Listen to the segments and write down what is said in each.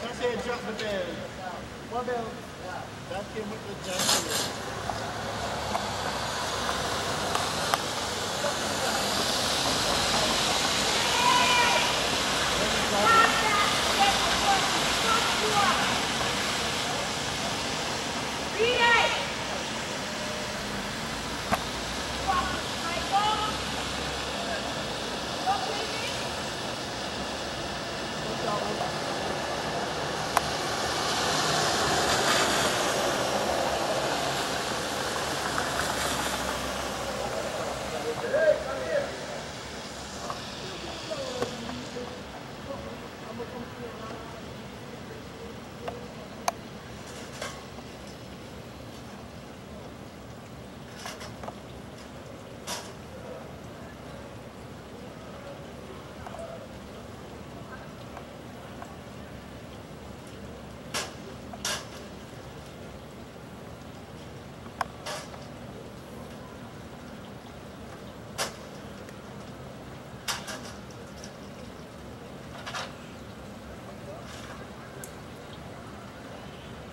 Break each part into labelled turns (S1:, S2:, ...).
S1: That's the adjustment there. What else? That came with the adjustment.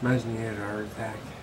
S2: Imagine you had a heart attack.